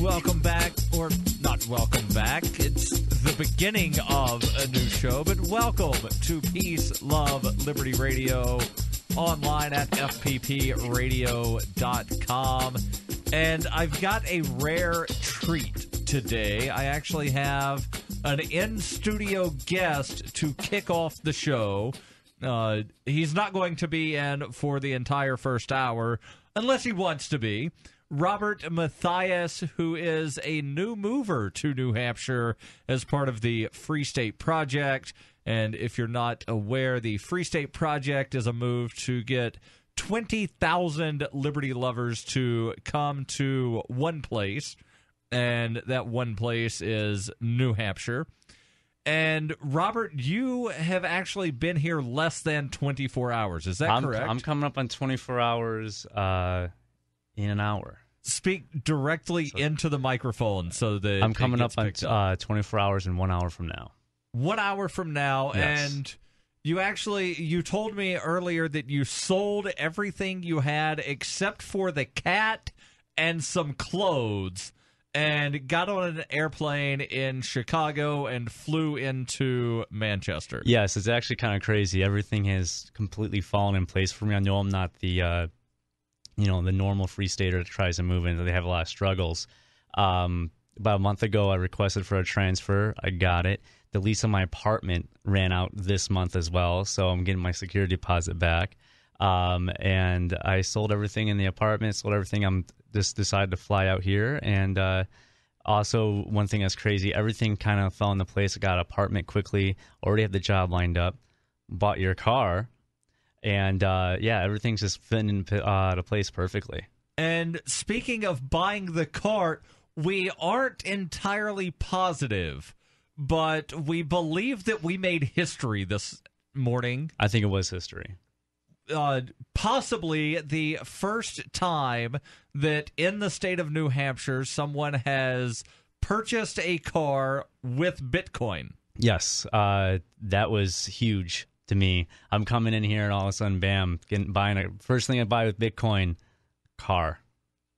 Welcome back, or not welcome back. It's the beginning of a new show, but welcome to Peace, Love, Liberty Radio online at FPPRadio.com. And I've got a rare treat today. I actually have an in studio guest to kick off the show. Uh, he's not going to be in for the entire first hour unless he wants to be. Robert Matthias, who is a new mover to New Hampshire as part of the Free State Project. And if you're not aware, the Free State Project is a move to get 20,000 Liberty lovers to come to one place. And that one place is New Hampshire. And Robert, you have actually been here less than 24 hours. Is that I'm, correct? I'm coming up on 24 hours uh, in an hour. Speak directly into the microphone so that I'm coming up on uh, 24 hours and one hour from now. one hour from now Yes. and you actually you told me earlier that you sold everything you had except for the cat and some clothes and got on an airplane in Chicago and flew into Manchester. Yes, it's actually kind of crazy. Everything has completely fallen in place for me. I know I'm not the, uh, you know, the normal free stater that tries to move in. They have a lot of struggles. Um, about a month ago, I requested for a transfer. I got it. The lease on my apartment ran out this month as well, so I'm getting my security deposit back. Um, and I sold everything in the apartment. Sold everything. I'm just decided to fly out here and. Uh, also, one thing that's crazy, everything kind of fell into place. I got an apartment quickly, already had the job lined up, bought your car, and uh, yeah, everything's just fitting into uh, to place perfectly. And speaking of buying the cart, we aren't entirely positive, but we believe that we made history this morning. I think it was history. uh, possibly the first time that in the state of New Hampshire someone has purchased a car with Bitcoin. Yes, uh, that was huge to me. I'm coming in here and all of a sudden, bam, getting buying a first thing I buy with Bitcoin, car.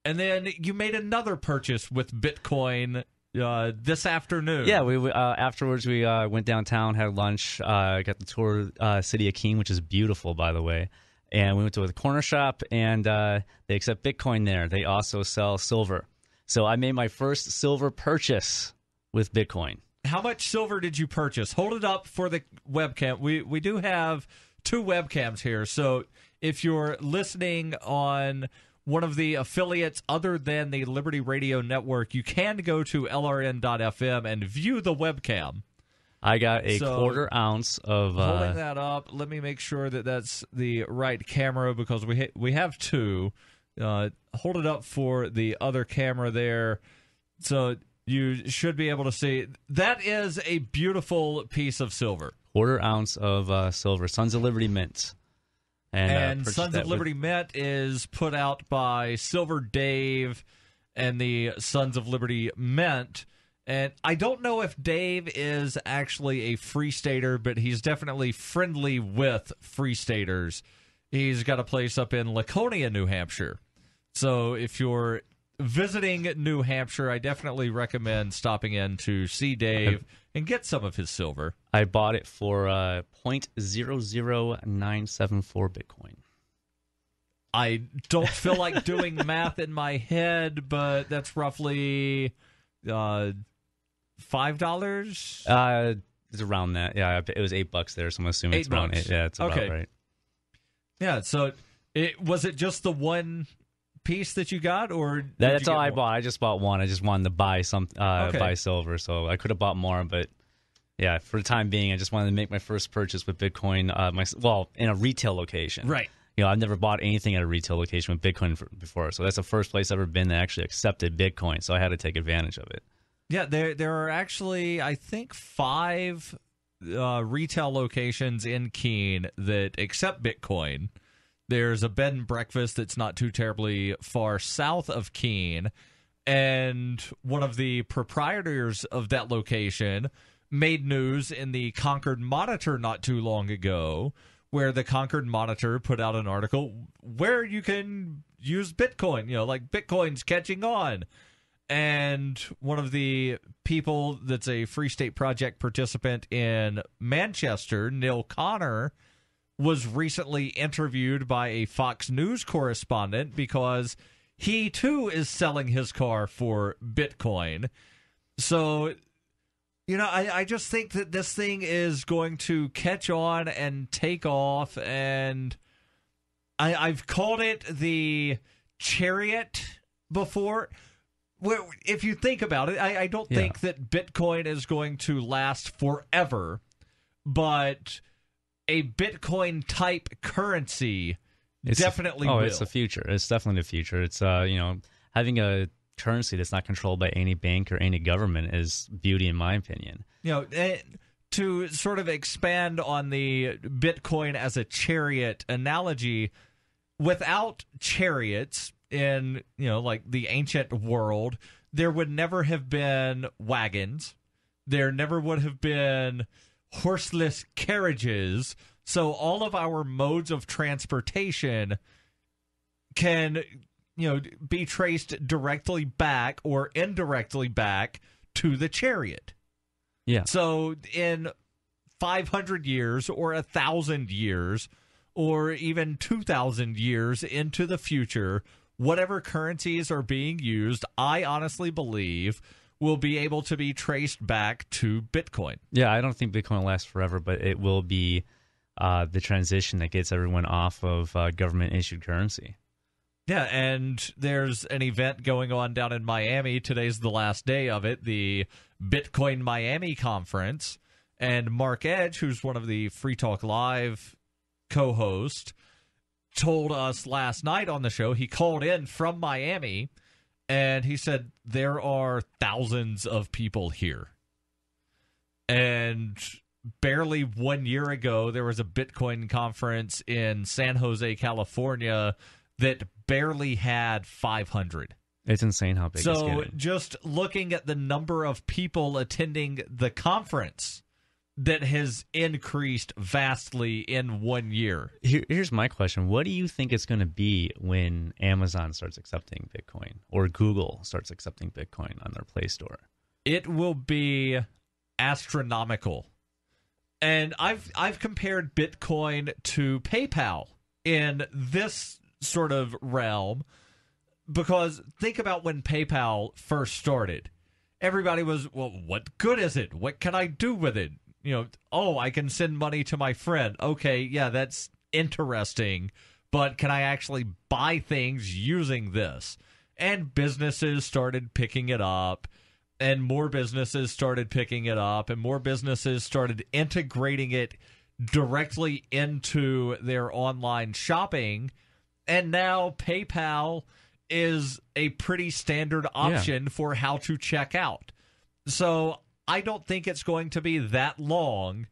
And then you made another purchase with Bitcoin uh, this afternoon. Yeah, we we, uh, afterwards we uh, went downtown, had lunch, uh, got the tour uh, city of Keene, which is beautiful, by the way. And we went to a corner shop, and uh, they accept Bitcoin there. They also sell silver. So I made my first silver purchase with Bitcoin. How much silver did you purchase? Hold it up for the webcam. We we do have two webcams here. So if you're listening on one of the affiliates other than the Liberty Radio Network, you can go to lrn.fm and view the webcam. I got a So- quarter ounce of. Holding Uh, that up, let me make sure that that's the right camera because we ha- we have two. Uh, hold it up for the other camera there, so you should be able to see. That is a beautiful piece of silver. quarter ounce of uh, silver, Sons of Liberty mint. And, uh, And purchased Sons of with- Liberty Mint is put out by Silver Dave and the Sons of Liberty Mint. And I don't know if Dave is actually a free stater, but he's definitely friendly with free staters. He's got a place up in Laconia, New Hampshire. So if you're visiting New Hampshire, I definitely recommend stopping in to see Dave and get some of his silver. I bought it for uh, 0.00974 Bitcoin. I don't feel like doing math in my head, but that's roughly uh, five dollars. Uh, it's around that. Yeah, it was eight bucks there, so I'm assuming Eight it's around eight. Yeah, it's about Okay. right. Yeah. So it was it just the one piece that you got, or That, that's all I more? bought. I just bought one. I just wanted to buy some, uh, Okay. buy silver. So I could have bought more, but yeah, for the time being, I just wanted to make my first purchase with Bitcoin. Uh, my well, in a retail location. Right. You know, I've never bought anything at a retail location with Bitcoin for, before, so that's the first place I've ever been that actually accepted Bitcoin. So I had to take advantage of it. Yeah, there there are actually I think five uh, retail locations in Keene that accept Bitcoin. There's a bed and breakfast that's not too terribly far south of Keene, and one of the proprietors of that location made news in the Concord Monitor not too long ago, where the Concord Monitor put out an article where you can use Bitcoin. You know, like Bitcoin's catching on and one of the people that's a Free State Project participant in Manchester, Neil Connor, was recently interviewed by a Fox News correspondent because he too is selling his car for Bitcoin. So, you know, I, I just think that this thing is going to catch on and take off. And I, I've called it the chariot before. Where, if you think about it, I, I don't Yeah. think that Bitcoin is going to last forever, but a Bitcoin type currency It's definitely oh, will. it's the future. It's definitely the future. It's uh, you know, having a currency that's not controlled by any bank or any government is beauty, in my opinion. you know, eh, to sort of expand on the Bitcoin as a chariot analogy, without chariots in, you know, like the ancient world, there would never have been wagons. There never would have been horseless carriages. So all of our modes of transportation can, you know, be traced directly back or indirectly back to the chariot. Yeah. So in 500 years or a 1,000 years or even 2,000 years into the future, whatever currencies are being used, I honestly believe will be able to be traced back to Bitcoin. Yeah, I don't think Bitcoin will last forever, but it will be uh, the transition that gets everyone off of uh, government issued currency. Yeah, and there's an event going on down in Miami. Today's the last day of it, the Bitcoin Miami conference. And Mark Edge, who's one of the Free Talk Live co hosts, told us last night on the show, he called in from Miami and he said, There are thousands of people here. And barely one year ago, there was a Bitcoin conference in San Jose, California that barely had 500. It's insane how big it's So just looking at the number of people attending the conference that has increased vastly in one year. Here, here's my question: What do you think it's going to be when Amazon starts accepting Bitcoin or Google starts accepting Bitcoin on their Play Store? It will be astronomical. And I've I've compared Bitcoin to PayPal in this sort of realm because think about when PayPal first started. Everybody was, well, what good is it? What can I do with it? You know, oh, I can send money to my friend. Okay, yeah, that's interesting, but can I actually buy things using this? And businesses started picking it up, and more businesses started picking it up, and more businesses started integrating it directly into their online shopping. And now PayPal is a pretty standard option for how to check out. So I don't think it's going to be that long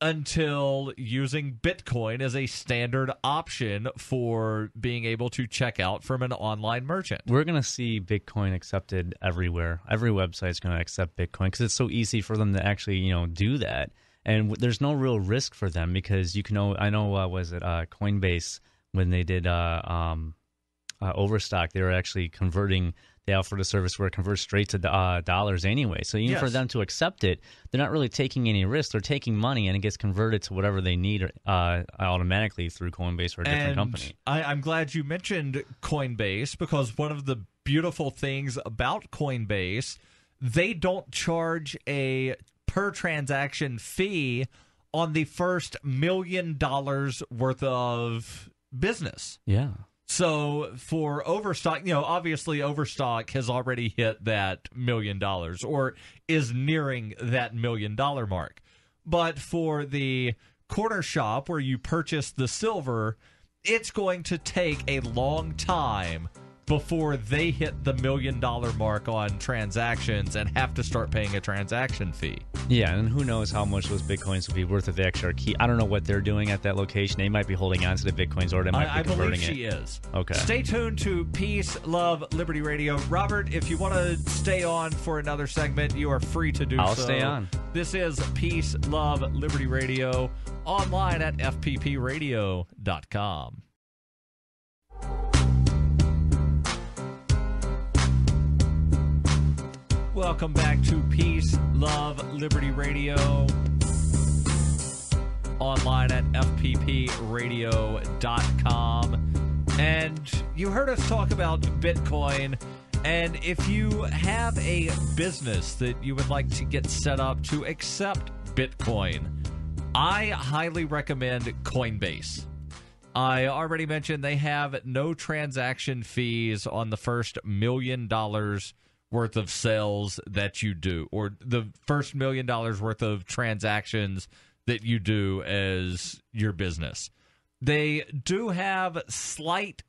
until using Bitcoin as a standard option for being able to check out from an online merchant. We're going to see Bitcoin accepted everywhere. Every website is going to accept Bitcoin because it's so easy for them to actually, you know, do that. And w- there's no real risk for them because you can. know I know. Uh, was it uh, Coinbase when they did uh, um, uh, Overstock? They were actually converting. They offered a service where it converts straight to uh, dollars anyway. So even for them to accept it, they're not really taking any risk. They're taking money and it gets converted to whatever they need uh, automatically through Coinbase or a different and company. I, I'm glad you mentioned Coinbase because one of the beautiful things about Coinbase, they don't charge a per transaction fee on the first million dollars worth of business. Yeah. So for Overstock, you know, obviously Overstock has already hit that million dollars or is nearing that million dollar mark. But for the corner shop where you purchase the silver, it's going to take a long time before they hit the million dollar mark on transactions and have to start paying a transaction fee. Yeah, and who knows how much those bitcoins will be worth if they actually are key. I don't know what they're doing at that location. They might be holding on to the bitcoins, or they might I, I be converting believe she it. is. Okay. Stay tuned to Peace, Love, Liberty Radio. Robert, if you want to stay on for another segment, you are free to do I'll so. stay on. This is Peace, Love, Liberty Radio online at fppradio.com. Welcome back to Peace, Love, Liberty Radio. Online at fppradio.com. And you heard us talk about Bitcoin. And if you have a business that you would like to get set up to accept Bitcoin, I highly recommend Coinbase. I already mentioned they have no transaction fees on the first million dollars worth of sales that you do, or the first million dollars worth of transactions that you do as your business. They do have slight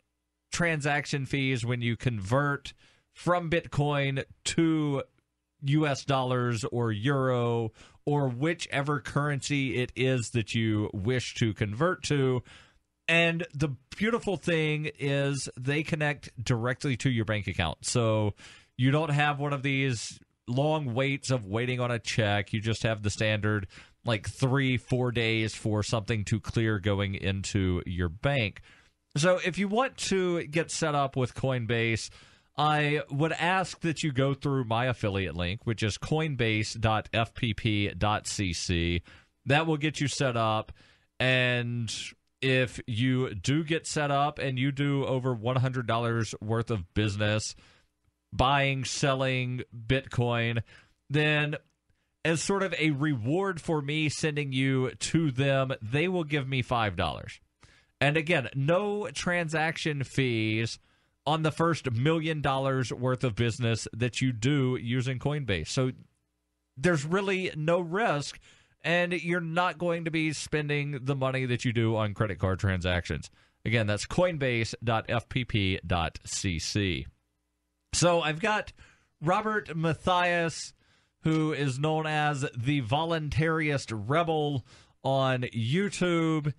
transaction fees when you convert from Bitcoin to US dollars or euro or whichever currency it is that you wish to convert to. And the beautiful thing is they connect directly to your bank account. So you don't have one of these long waits of waiting on a check. You just have the standard like three, four days for something to clear going into your bank. So if you want to get set up with Coinbase, I would ask that you go through my affiliate link, which is coinbase.fpp.cc. That will get you set up. And if you do get set up and you do over $100 worth of business, buying, selling Bitcoin, then as sort of a reward for me sending you to them, they will give me $5. And again, no transaction fees on the first million dollars worth of business that you do using Coinbase. So there's really no risk, and you're not going to be spending the money that you do on credit card transactions. Again, that's coinbase.fpp.cc. So I've got Robert Matthias, who is known as the Voluntaryist Rebel on YouTube.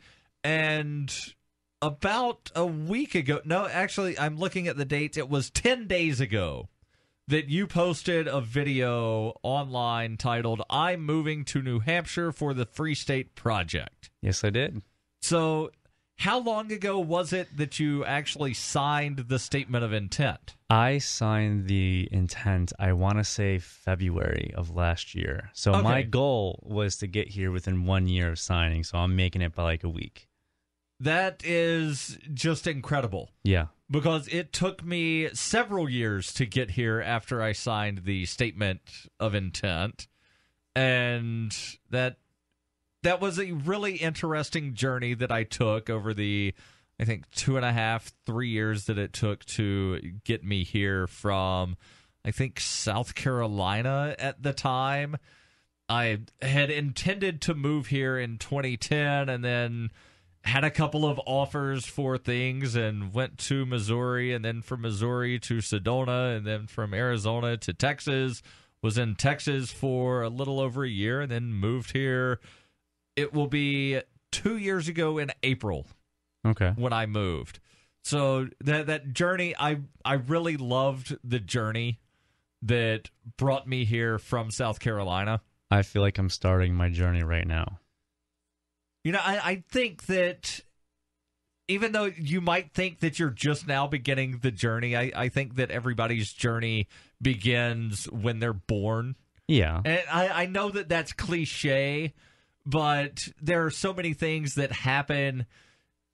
And about a week ago, no, actually, I'm looking at the dates. It was 10 days ago that you posted a video online titled, I'm moving to New Hampshire for the Free State Project. Yes, I did. So how long ago was it that you actually signed the statement of intent? I signed the intent, I want to say February of last year. So Okay. my goal was to get here within one year of signing. So I'm making it by like a week. That is just incredible Yeah. because it took me several years to get here after I signed the statement of intent. And that that was a really interesting journey that I took over the I think two and a half, three years that it took to get me here from I think South Carolina at the time. I had intended to move here in 2010 and then had a couple of offers for things and went to Missouri and then from Missouri to Sedona and then from Arizona to Texas. Was in Texas for a little over a year and then moved here. It will be two years ago in April Okay. when I moved. So that that journey, I I really loved the journey that brought me here from South Carolina. I feel like I'm starting my journey right now. You know, I, I think that even though you might think that you're just now beginning the journey, I, I think that everybody's journey begins when they're born. Yeah. And I, I know that that's cliche, but there are so many things that happen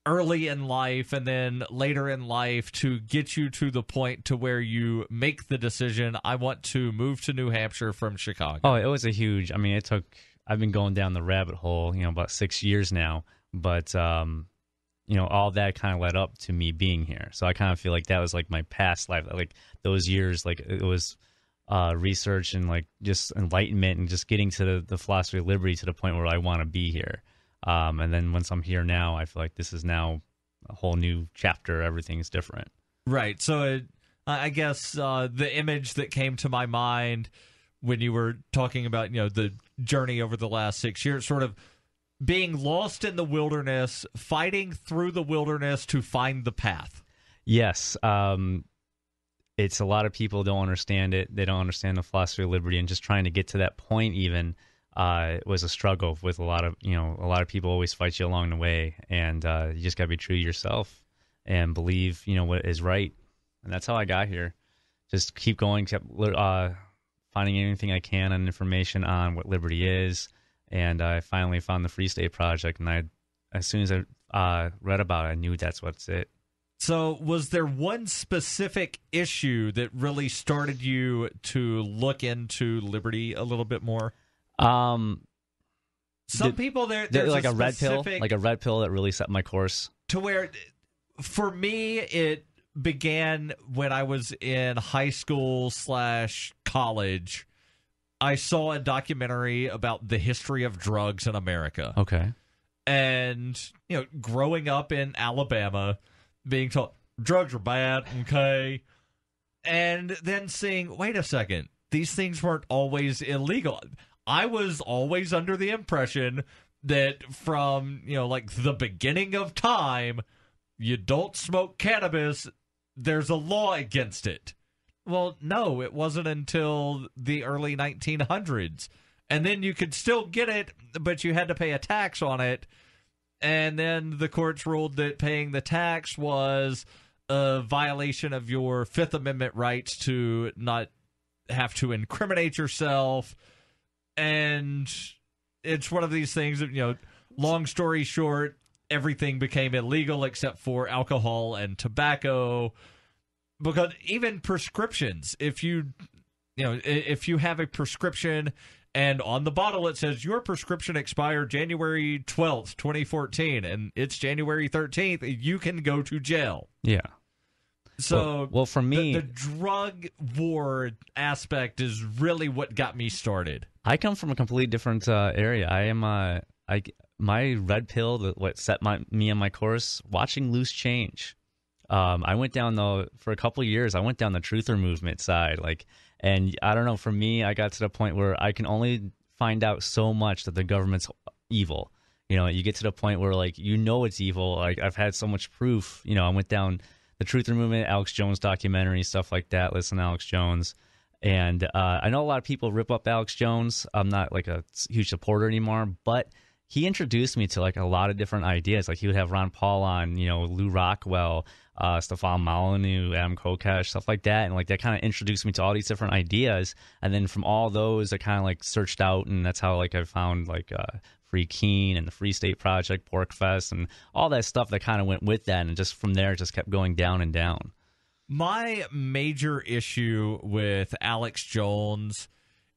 early in life and then later in life to get you to the point to where you make the decision I want to move to New Hampshire from Chicago. Oh, it was a huge. I mean, it took. I've been going down the rabbit hole, you know, about six years now. But um, you know, all that kind of led up to me being here. So I kind of feel like that was like my past life, like those years, like it was uh, research and like just enlightenment and just getting to the, the philosophy of liberty to the point where I want to be here. Um, and then once I'm here now, I feel like this is now a whole new chapter. Everything's different. Right. So it, I I guess uh, the image that came to my mind when you were talking about you know the journey over the last six years, sort of being lost in the wilderness, fighting through the wilderness to find the path. Yes. Um, it's a lot of people don't understand it. They don't understand the philosophy of liberty, and just trying to get to that point even uh, was a struggle with a lot of you know a lot of people always fight you along the way, and uh, you just got to be true to yourself and believe you know what is right, and that's how I got here. Just keep going, kept uh, finding anything I can on information on what liberty is, and I finally found the Free State Project. And I, as soon as I uh, read about it, I knew that's what's it. So, was there one specific issue that really started you to look into liberty a little bit more? Um, Some Did- people there, th- there's like a, red pill, like a red pill that really set my course. to where for me it began when I was in high school slash college. I saw a documentary about the history of drugs in America. Okay. And, you know, growing up in Alabama, being told drugs are bad, okay. And then seeing, wait a second, these things weren't always illegal. I was always under the impression that from, you know, like the beginning of time, you don't smoke cannabis, there's a law against it. Well, no, it wasn't until the early 1900s. And then you could still get it, but you had to pay a tax on it. And then the courts ruled that paying the tax was a violation of your Fifth Amendment rights to not have to incriminate yourself. And it's one of these things that, you know, long story short, everything became illegal except for alcohol and tobacco. Because even prescriptions, if you, you know, if you have a prescription and on the bottle it says your prescription expired January 12th, 2014, and it's January 13th, you can go to jail. Yeah. So, well, well, for me, the drug war aspect is really what got me started. I come from a completely different uh, area. I am uh, I my red pill that what set my me on my course watching loose change. Um, I went down though for a couple of years. I went down the truther movement side, like, and I don't know. For me, I got to the point where I can only find out so much that the government's evil. You know, you get to the point where like you know it's evil. Like I've had so much proof. You know, I went down the truther movement, Alex Jones documentary, stuff like that. Listen, to Alex Jones. And uh, I know a lot of people rip up Alex Jones. I'm not like a huge supporter anymore, but he introduced me to like a lot of different ideas. Like he would have Ron Paul on, you know, Lew Rockwell, uh, Stefan Molyneux, Adam Kokesh, stuff like that. And like that kind of introduced me to all these different ideas. And then from all those, I kind of like searched out, and that's how like I found like uh, Free Keene and the Free State Project, PorcFest, and all that stuff that kind of went with that. And just from there, just kept going down and down. My major issue with Alex Jones,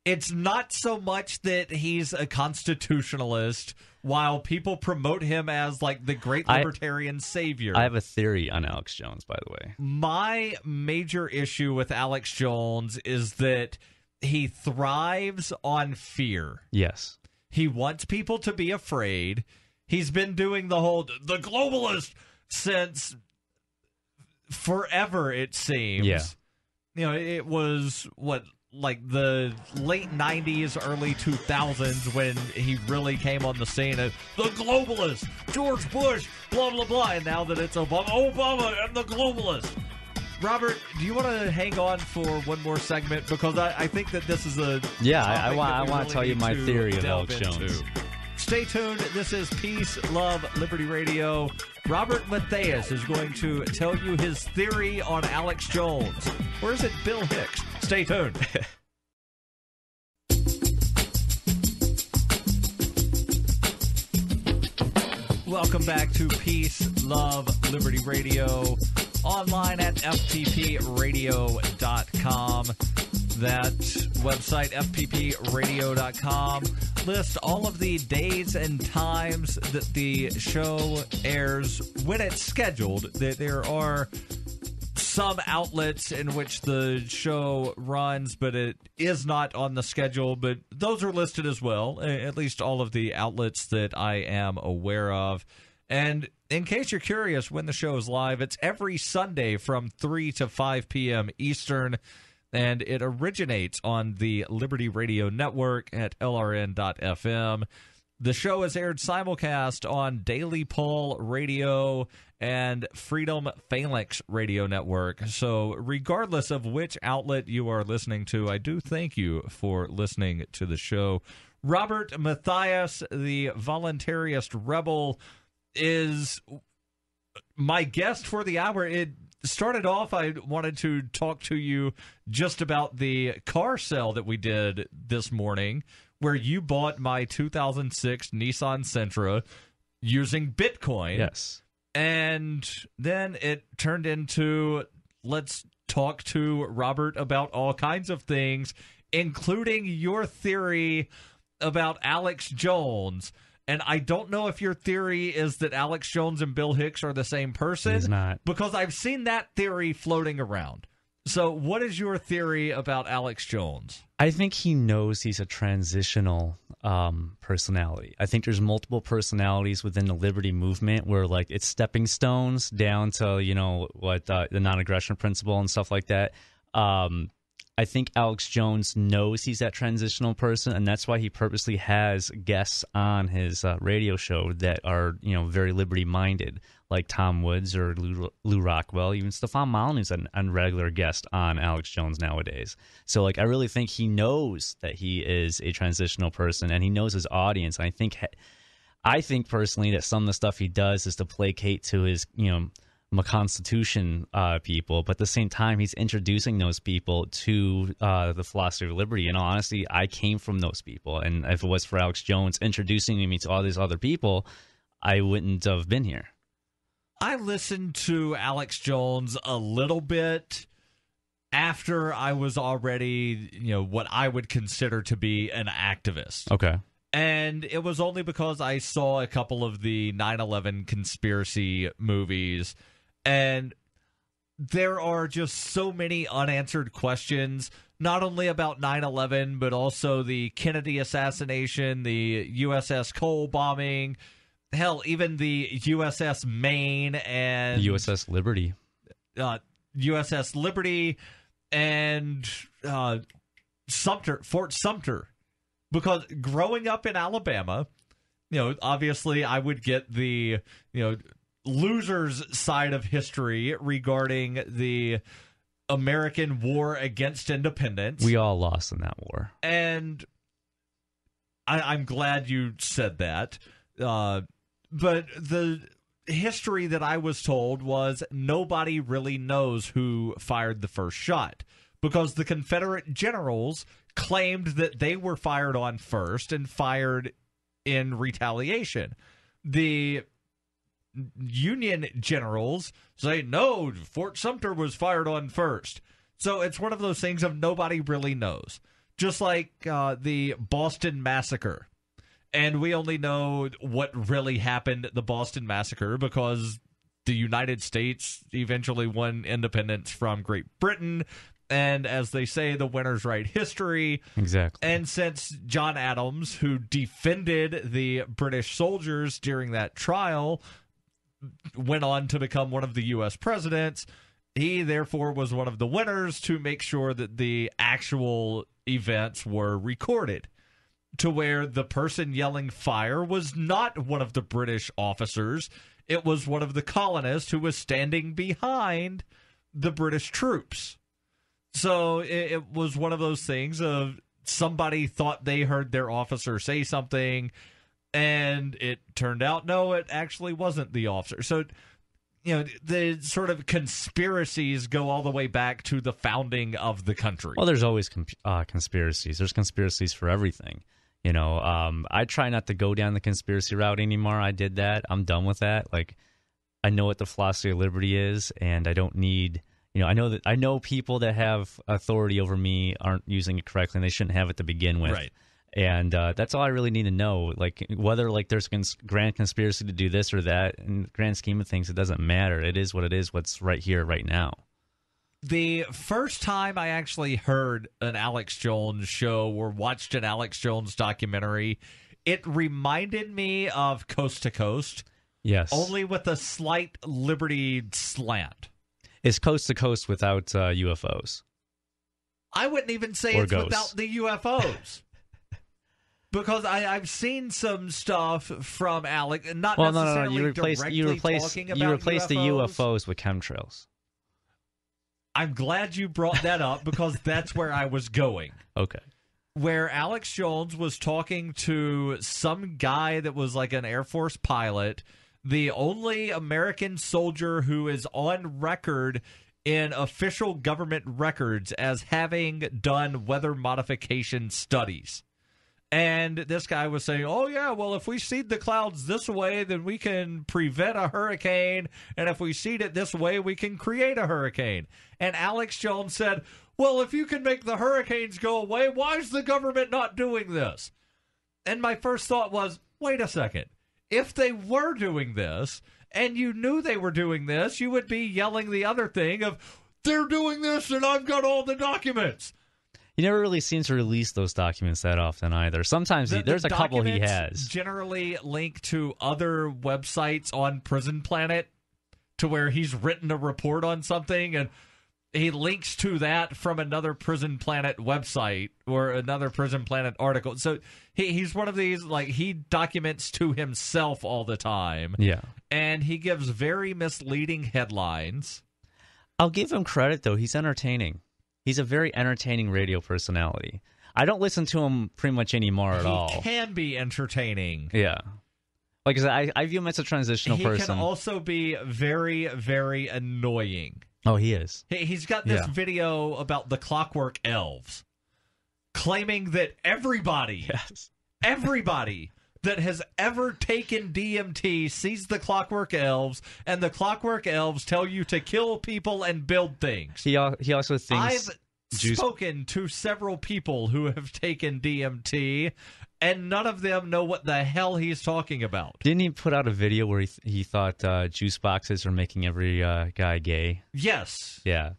it's not so much that he's a constitutionalist while people promote him as like the great I- libertarian savior. I have a theory on Alex Jones, by the way. My major issue with Alex Jones is that he thrives on fear. Yes. He wants people to be afraid. He's been doing the whole the globalist since forever it seems. Yeah. You know, it was what like the late 90s early 2000s when he really came on the scene of the globalist george bush blah blah blah and now that it's obama obama and the globalist robert do you want to hang on for one more segment because i, I think that this is a Yeah, I- I want- I we wanna tell you my theory of Alex Jones. into. Stay tuned. This is Peace, Love, Liberty Radio. Robert Matthias is going to tell you his theory on Alex Jones. Or is it Bill Hicks? Stay tuned. Welcome back to Peace, Love, Liberty Radio. Online at FPPRadio.com. That website, FPPRadio.com, lists all of the days and times that the show airs when it's scheduled. That there are some outlets in which the show runs, but it is not on the schedule. But those are listed as well, at least all of the outlets that I am aware of. And in case you're curious when the show is live, it's every Sunday from 3 to 5 p.m. Eastern. And it originates on the Liberty Radio Network at LRN.FM. The show is aired simulcast on Daily Paul Radio and Freedom Phalanx Radio Network. So, regardless of which outlet you are listening to, I do thank you for listening to the show. Robert Matthias, the voluntaryist rebel, is my guest for the hour. It started off, I wanted to talk to you just about the car sale that we did this morning, where you bought my 2006 Nissan Sentra using Bitcoin. Yes. And then it turned into let's talk to Robert about all kinds of things, including your theory about Alex Jones. And I don't know if your theory is that Alex Jones and Bill Hicks are the same person. Is not. Because I've seen that theory floating around. So, what is your theory about Alex Jones? I think he knows he's a transitional um, personality. I think there's multiple personalities within the liberty movement where like it's stepping stones down to you know what uh, the non-aggression principle and stuff like that. Um, I think Alex Jones knows he's that transitional person, and that's why he purposely has guests on his uh, radio show that are, you know, very liberty minded, like Tom Woods or Lew, Lew Rockwell. Even Stefan Molyneux's an, a regular guest on Alex Jones nowadays. So, like, I really think he knows that he is a transitional person, and he knows his audience. And I think, I think personally that some of the stuff he does is to placate to his, you know Constitution uh, people, but at the same time, he's introducing those people to uh, the philosophy of liberty. And honestly, I came from those people, and if it was for Alex Jones introducing me to all these other people, I wouldn't have been here. I listened to Alex Jones a little bit after I was already, you know, what I would consider to be an activist. Okay. And it was only because I saw a couple of the 9 11 conspiracy movies and there are just so many unanswered questions, not only about 9 11, but also the Kennedy assassination, the USS Cole bombing, hell, even the USS Maine and USS Liberty. Uh, USS Liberty and uh, Sumter, Fort Sumter. Because growing up in Alabama, you know, obviously I would get the, you know, loser's side of history regarding the American war against independence. We all lost in that war. And I, am glad you said that. Uh, but the history that I was told was nobody really knows who fired the first shot because the Confederate generals claimed that they were fired on first and fired in retaliation. The Union generals say, no, Fort Sumter was fired on first. So it's one of those things of nobody really knows. Just like uh, the Boston Massacre. And we only know what really happened at the Boston Massacre because the United States eventually won independence from Great Britain. And as they say, the winners write history. Exactly. And since John Adams, who defended the British soldiers during that trial, went on to become one of the U.S. presidents. He therefore was one of the winners to make sure that the actual events were recorded. To where the person yelling fire was not one of the British officers, it was one of the colonists who was standing behind the British troops. So it, it was one of those things of somebody thought they heard their officer say something and it turned out no, it actually wasn't the officer. So you know the sort of conspiracies go all the way back to the founding of the country. Well, there's always uh, conspiracies. There's conspiracies for everything. You know, um, I try not to go down the conspiracy route anymore. I did that. I'm done with that. Like, I know what the philosophy of liberty is, and I don't need. You know, I know that I know people that have authority over me aren't using it correctly, and they shouldn't have it to begin with. Right and uh, that's all I really need to know. Like whether like there's cons- grand conspiracy to do this or that. In the grand scheme of things, it doesn't matter. It is what it is. What's right here, right now. The first time I actually heard an Alex Jones show or watched an Alex Jones documentary, it reminded me of Coast to Coast. Yes, only with a slight Liberty slant. Is Coast to Coast without uh, UFOs? I wouldn't even say or it's ghosts. without the UFOs. Because I, I've seen some stuff from Alec, not well, necessarily no, no, no. You replaced you replaced you replaced the UFOs with chemtrails. I'm glad you brought that up because that's where I was going. Okay. Where Alex Jones was talking to some guy that was like an Air Force pilot the only American soldier who is on record in official government records as having done weather modification studies. And this guy was saying, "Oh yeah, well if we seed the clouds this way, then we can prevent a hurricane, and if we seed it this way, we can create a hurricane." And Alex Jones said, "Well, if you can make the hurricanes go away, why is the government not doing this?" And my first thought was, "Wait a second. If they were doing this, and you knew they were doing this, you would be yelling the other thing of, they're doing this and I've got all the documents. He never really seems to release those documents that often either. Sometimes The- he, there's the a couple he has. Generally link to other websites on Prison Planet to where he's written a report on something and he links to that from another Prison Planet website or another Prison Planet article. So he, he's one of these, like, he documents to himself all the time. Yeah. And he gives very misleading headlines. I'll give him credit though. He's entertaining. He's a very entertaining radio personality. I don't listen to him pretty much anymore at all. he all. can be entertaining. Yeah. Like I said, I, I view him as a transitional he person. He can also be very, very annoying. oh, he is. He- He's got this Yeah. video about the clockwork elves, claiming that everybody, Yes. everybody that has ever taken DMT sees the clockwork elves, and the clockwork elves tell you to kill people and build things. He al- he also thinks I've juice- spoken to several people who have taken DMT, and none of them know what the hell he's talking about. didn't he put out a video where he th- he thought uh, juice boxes are making every uh, guy gay? Yes. Yeah.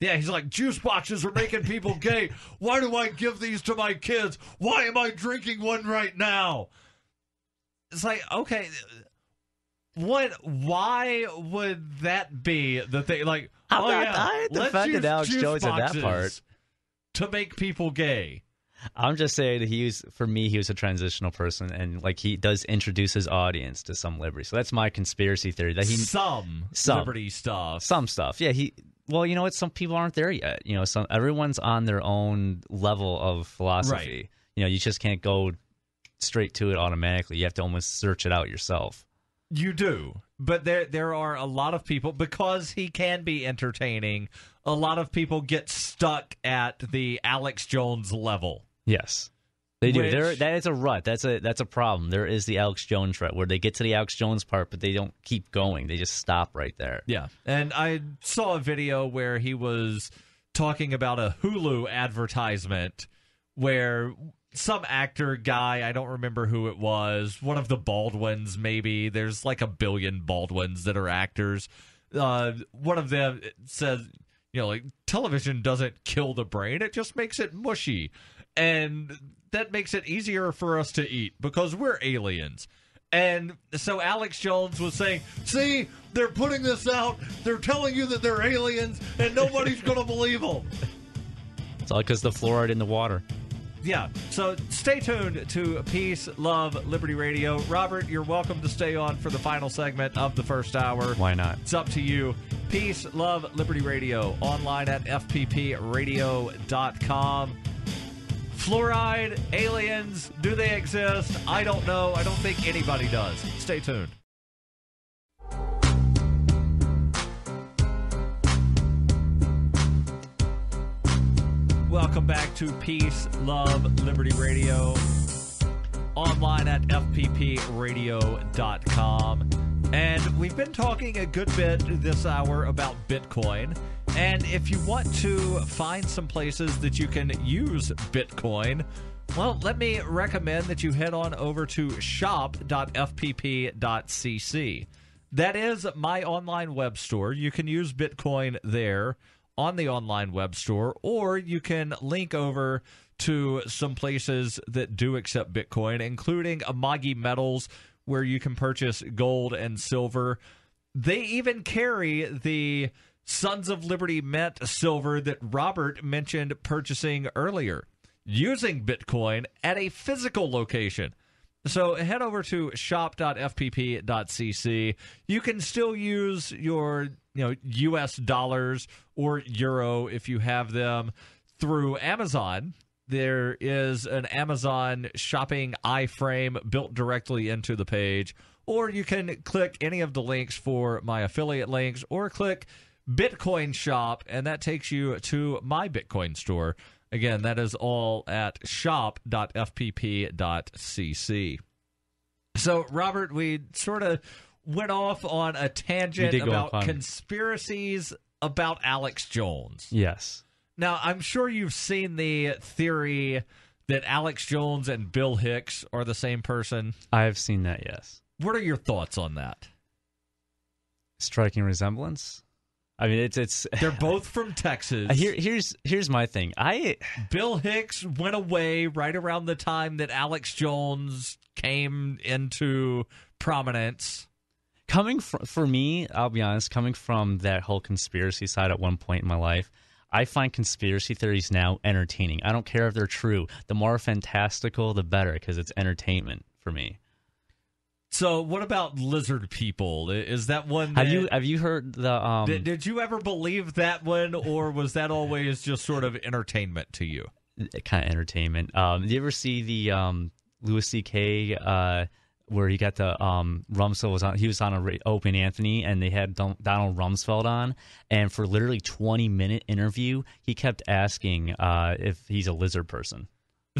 Yeah, he's like, juice boxes are making people gay. Why do I give these to my kids? Why am I drinking one right now? It's like, okay, what? Why would that be the thing? Like, I'm oh not- yeah, I ain't defending Alex Jones on that part. to make people gay. I'm just saying that he was for me he was a transitional person and like he does introduce his audience to some liberty. So that's my conspiracy theory that he some, Some. liberty stuff. some stuff. Yeah, he well, you know what? Some people aren't there yet. You know, some everyone's on their own level of philosophy. Right. You know, you just can't go straight to it automatically. You have to almost search it out yourself. You do. But there there are a lot of people because he can be entertaining, a lot of people get stuck at the Alex Jones level. Yes. They do. Which- There, that is a rut. That's a that's a problem. There is the Alex Jones rut where they get to the Alex Jones part, but they don't keep going. They just stop right there. Yeah. And I saw a video where he was talking about a Hulu advertisement where some actor guy, I don't remember who it was, one of the Baldwins maybe. There's like a billion Baldwins that are actors. Uh, one of them says, you know, like television doesn't kill the brain, it just makes it mushy. And that makes it easier for us to eat because we're aliens. And so Alex Jones was saying, see, they're putting this out. They're telling you that they're aliens, and nobody's going to believe them. It's all because the fluoride in the water. Yeah. So stay tuned to Peace, Love, Liberty Radio. Robert, you're welcome to stay on for the final segment of the first hour. Why not? It's up to you. Peace, Love, Liberty Radio. Online at FPPRadio.com. Fluoride, aliens, do they exist? I don't know. I don't think anybody does. Stay tuned. Welcome back to Peace, Love, Liberty Radio. Online at FPPRadio.com. And we've been talking a good bit this hour about Bitcoin. And if you want to find some places that you can use Bitcoin, well, let me recommend that you head on over to shop.fpp.cc. That is my online web store. You can use Bitcoin there on the online web store, or you can link over to some places that do accept Bitcoin, including Amagi Metals, where you can purchase gold and silver. They even carry the Sons of Liberty Mint silver that Robert mentioned purchasing earlier using Bitcoin at a physical location. So head over to shop.fpp.cc. You can still use your you know US dollars or euro if you have them through Amazon. There is an Amazon shopping iframe built directly into the page or you can click any of the links for my affiliate links, or click Bitcoin Shop, and that takes you to my Bitcoin store. Again, that is all at shop.fpp.cc. So, Robert, we sort of went off on a tangent about on- conspiracies about Alex Jones. Yes. Now, I'm sure you've seen the theory that Alex Jones and Bill Hicks are the same person. I have seen that, yes. What are your thoughts on that? Striking resemblance? I mean, it's it's. They're both from Texas. Here, here's here's my thing. I Bill Hicks went away right around the time that Alex Jones came into prominence. Coming from for me, I'll be honest, coming from that whole conspiracy side at one point in my life, I find conspiracy theories now entertaining. I don't care if they're true. The more fantastical, the better, because it's entertainment for me. So, what about lizard people? Is that one? Have you have you heard the um? did, did you ever believe that one, or was that always just sort of entertainment to you? kind of entertainment. Um, did you ever see the um Louis C.K. Uh, where he got the um Rumsfeld was on he was on a Opie and Anthony and they had Don- Donald Rumsfeld on and for literally twenty minute interview he kept asking uh if he's a lizard person.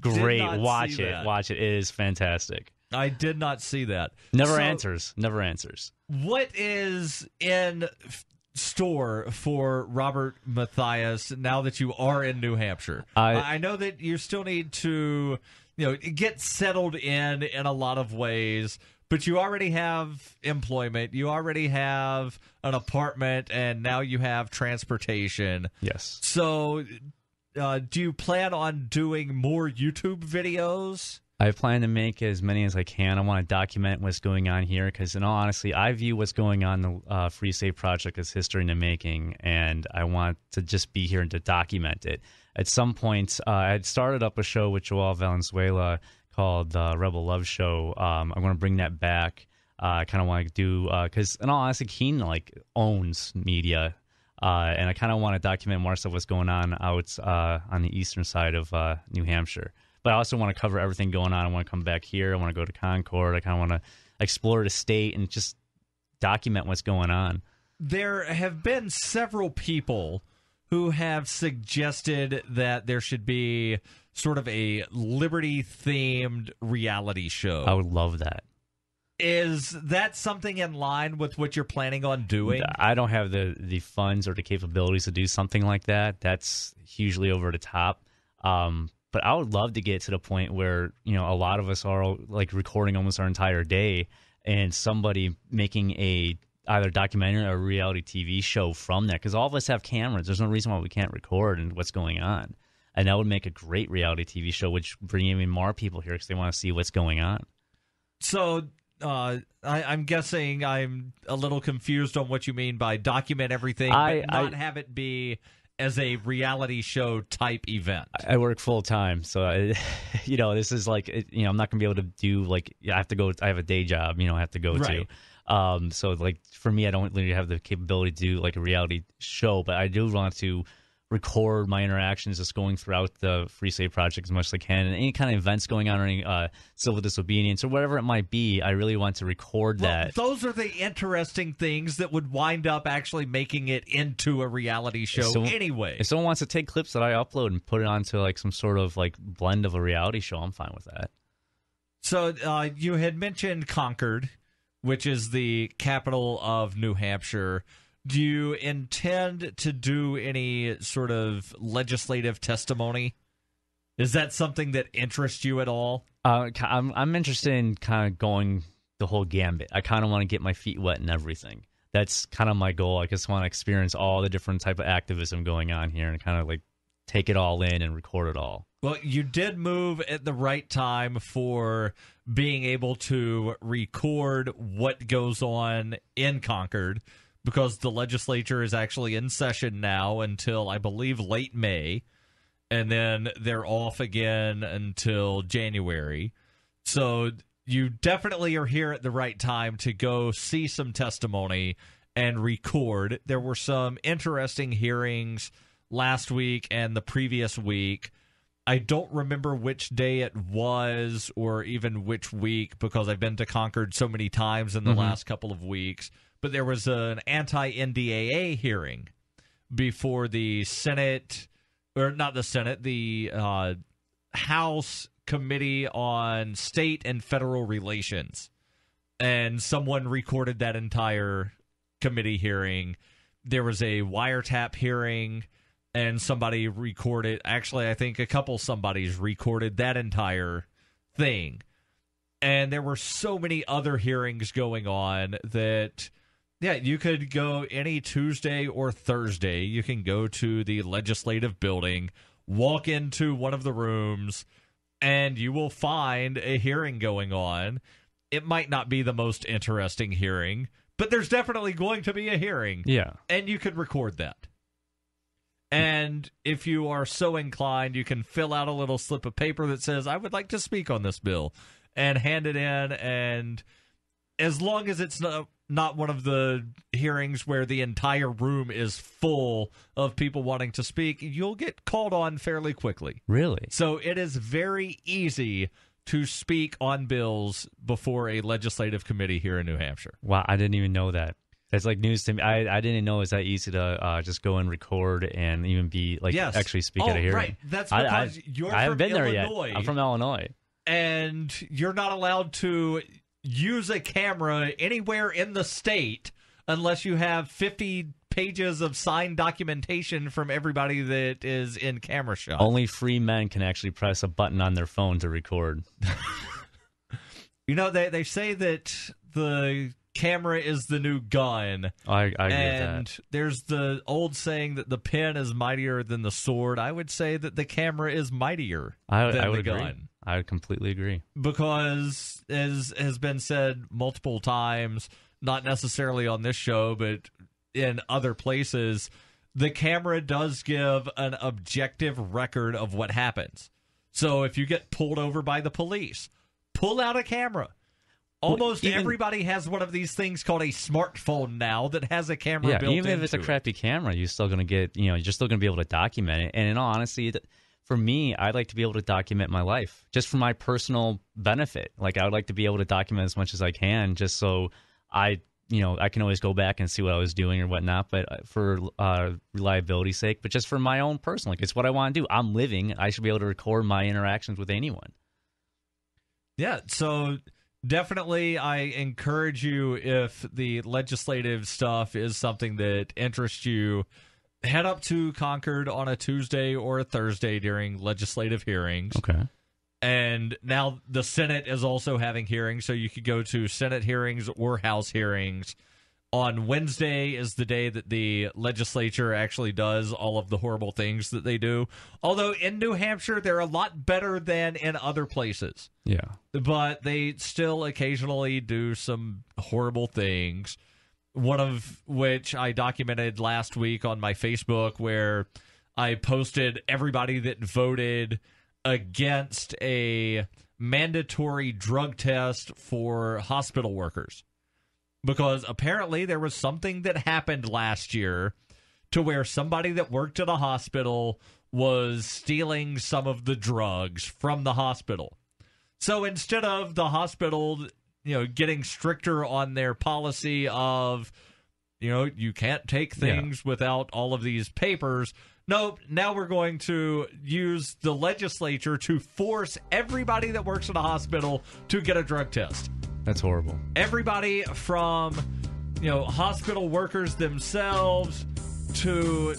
Great, watch it, that. watch it. It is fantastic. I did not see that. Never So, answers, never answers. What is in store for Robert Matthias now that you are in New Hampshire? I- I know that you still need to, you know, get settled in in a lot of ways. But you already have employment. You already have an apartment, and now you have transportation. Yes. So, uh, do you plan on doing more YouTube videos? I plan to make as many as I can. I want to document what's going on here because, in all honesty, I view what's going on the uh, Free State Project as history in the making, and I want to just be here and to document it. At some point, uh, I had started up a show with Joel Valenzuela called the Rebel Love Show. Um, I'm going to bring that back. Uh, I kind of want to do because, in all honesty, Keene like owns media, uh, and I kind of want to document more stuff what's going on out uh, on the eastern side of uh, New Hampshire. But I also want to cover everything going on. I want to come back here. I want to go to Concord. I kind of want to explore the state and just document what's going on. there have been several people who have suggested that there should be sort of a liberty themed reality show. I would love that. Is that something in line with what you're planning on doing? I don't have the the funds or the capabilities to do something like that. That's hugely over the top. Um, but I would love to get to the point where you know a lot of us are like recording almost our entire day, and somebody making a either documentary or reality TV show from there. Because all of us have cameras. There's no reason why we can't record and what's going on. And that would make a great reality TV show, which bring even more people here because they want to see what's going on. So uh, I, I'm guessing I'm a little confused on what you mean by document everything, I- but not I- have it be as a reality show type event. I work full time, so I, you know this is like you know I'm not gonna be able to do like I have to go. I have a day job, you know, I have to go Right. to. Um, so like for me, I don't really have the capability to do like a reality show, but I do want to record my interactions just going throughout the Free State Project as much as I can, and any kind of events going on, or any uh, civil disobedience or whatever it might be. I really want to record Well, that. those are the interesting things that would wind up actually making it into a reality show So- anyway. if someone wants to take clips that I upload and put it onto like some sort of like blend of a reality show, I'm fine with that. So uh, you had mentioned Concord, which is the capital of New Hampshire. Do you intend to do any sort of legislative testimony? Is that something that interests you at all? Uh, I'm I'm interested in kind of going the whole gambit. I kind of want to get my feet wet and everything. That's kind of my goal. I just want to experience all the different type of activism going on here and kind of like take it all in and record it all. Well, you did move at the right time for being able to record what goes on in Concord because the legislature is actually in session now until I believe late May. And then they're off again until January. So you definitely are here at the right time to go see some testimony and record. There were some interesting hearings last week and the previous week I don't remember which day it was or even which week because I've been to Concord so many times in the Mhm. last couple of weeks. But there was an anti NDAA hearing before the Senate, or not the Senate, the uh, House Committee on State and Federal Relations. And someone recorded that entire committee hearing. There was a wiretap hearing and somebody recorded actually i think a couple somebodies recorded that entire thing and there were so many other hearings going on that yeah you could go any tuesday or thursday you can go to the legislative building walk into one of the rooms and you will find a hearing going on it might not be the most interesting hearing but there's definitely going to be a hearing Yeah. and you could record that. And if you are so inclined, you can fill out a little slip of paper that says, I would like to speak on this bill, and hand it in. And as long as it's not, not one of the hearings where the entire room is full of people wanting to speak, you'll get called on fairly quickly. Really? So it is very easy to speak on bills before a legislative committee here in New Hampshire. Wow, I didn't even know that. That's like news to me. I, I didn't know it's that easy to uh, just go and record and even be like Yes. actually speak oh, at a hearing. Right. That's I- because I, you're I from haven't been Illinois, there yet. I'm from Illinois. and you're not allowed to use a camera anywhere in the state unless you have 50 pages of signed documentation from everybody that is in camera shot. Only free men can actually press a button on their phone to record. You know, they they say that the camera is the new gun. I, I agree and that. there's the old saying that the pen is mightier than the sword. I would say that the camera is mightier I, than I would the agree. I would completely agree. because as has been said multiple times not necessarily on this show but in other places the camera does give an objective record of what happens so if you get pulled over by the police pull out a camera almost even- everybody has one of these things called a smartphone now that has a camera Yeah, built even if it's a into it. crappy camera, you're still gonna get you know you're still gonna be able to document it. And in all honesty, for me, I'd like to be able to document my life just for my personal benefit. Like I would like to be able to document as much as I can, just so I you know I can always go back and see what I was doing or whatnot. But uh, for uh, reliability's sake, but just for my own personal, like it's what I want to do. I'm living. I should be able to record my interactions with anyone. Yeah, so definitely I encourage you if the legislative stuff is something that interests you, head up to Concord on a Tuesday or a Thursday during legislative hearings. Okay. And now the Senate is also having hearings, so you could go to Senate hearings or House hearings. On Wednesday is the day that the legislature actually does all of the horrible things that they do. Although in New Hampshire, they're a lot better than in other places Yeah. but they still occasionally do some horrible things. One of which I documented last week on my Facebook, where I posted everybody that voted against a mandatory drug test for hospital workers. Because apparently there was something that happened last year to where somebody that worked at a hospital was stealing some of the drugs from the hospital. So instead of the hospital, you know, getting stricter on their policy of, you know, you can't take Yeah. things without all of these papers. Nope. Now we're going to use the legislature to force everybody that works in a hospital to get a drug test. That's horrible. Everybody from, you know, hospital workers themselves to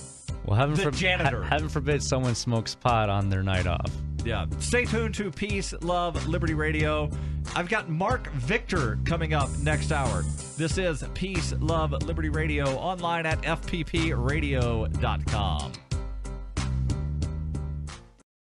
Well, heaven, The forb- janitor. he- heaven forbid someone smokes pot on their night off. Yeah. Stay tuned to Peace, Love, Liberty Radio. I've got Mark Victor coming up next hour. This is Peace, Love, Liberty Radio online at fppradio.com.